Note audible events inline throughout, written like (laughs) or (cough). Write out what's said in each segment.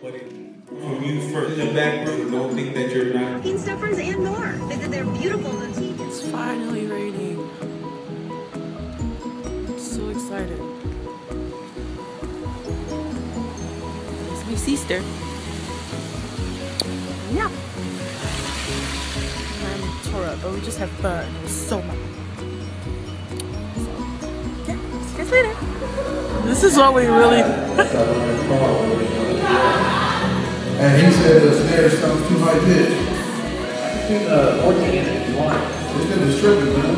But it, from you first in the background, don't think that you're not. Pink stuffers and more. They did their beautiful routine. It's finally raining. I'm so excited. It's my sister. Yeah. And I'm Tora, but we just have fun. It was so much. So, yeah, see you guys later. This is what we really. (laughs) And he said the snare sounds too high pitched. do the 14 inch if you want. It's gonna disturb man.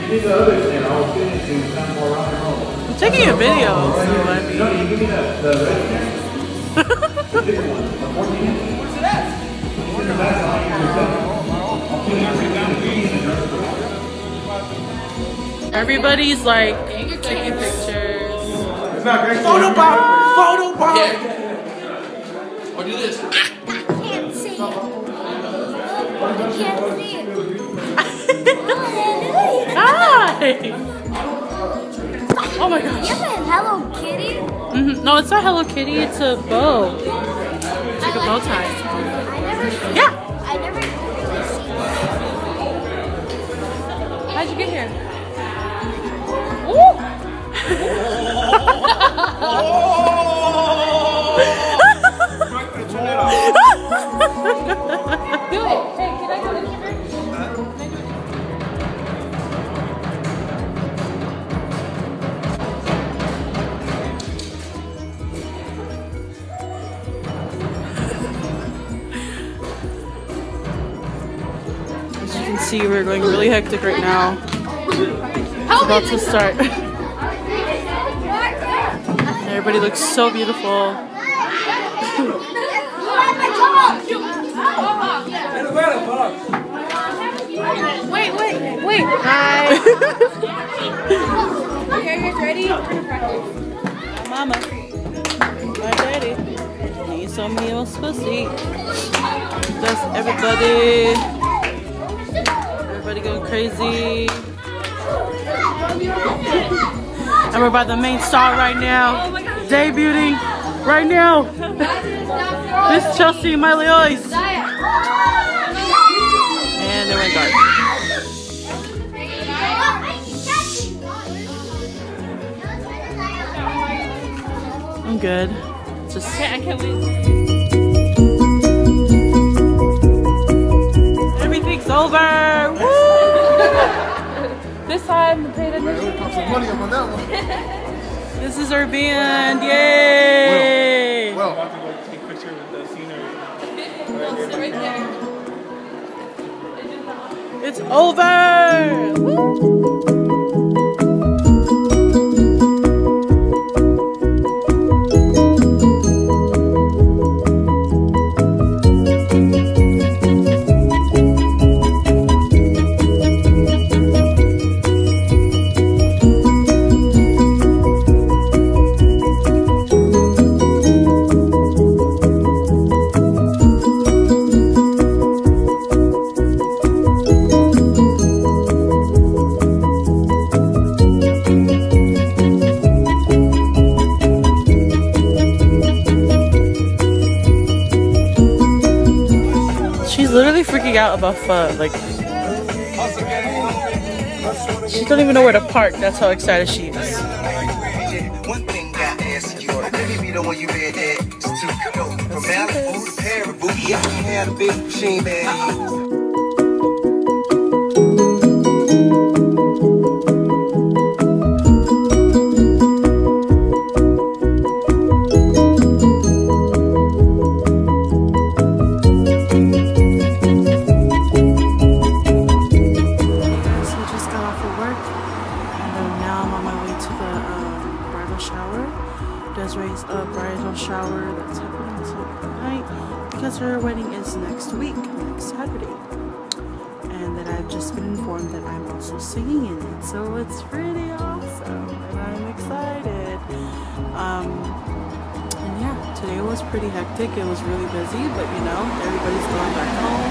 You do the other thing, I'll finish it sound more rock and roll. I'm taking a video, so I mean. No, you give me the, the red snare. (laughs) the bigger one, the 14 inch. Where's it at? It's in the back line, you're set. I'll put it down the keys and the Everybody's like taking pictures. It's not great. Photo bomb! Photo bomb! Or do this. I can't see it. I can't see it. Hallelujah. Hi! Oh my gosh. You a Hello Kitty? hmm No, it's not Hello Kitty, it's a bow. It's like a bow tie. I never Yeah. I never really seen How'd you get here? (laughs) Ooh. (laughs) see, we're going really hectic right now. It's about to start. (laughs) Everybody looks so beautiful. Wait, wait, wait. Hi. okay, you guys ready? We're gonna practice. Mama, my daddy needs some meals pussy. That's everybody. Everybody going crazy. And we're by the main star right now. Debuting right now. (laughs) This Chelsea Miley Ice. And then we're dark. I'm good. Just I can't wait. Time, pay attention. Put some money up on that one. (laughs) This is our band. Yay! Well, Take a picture with the scenery. Sit right there. It's over. Woo! Freaking out about pho. Like, she don't even know where to park. That's how excited she is. Shower that's happening tonight because her wedding is next week, next Saturday. And then I've just been informed that I'm also singing in it, so it's pretty awesome, and I'm excited. Um, and yeah, today was pretty hectic. It was really busy, but you know, everybody's going back home.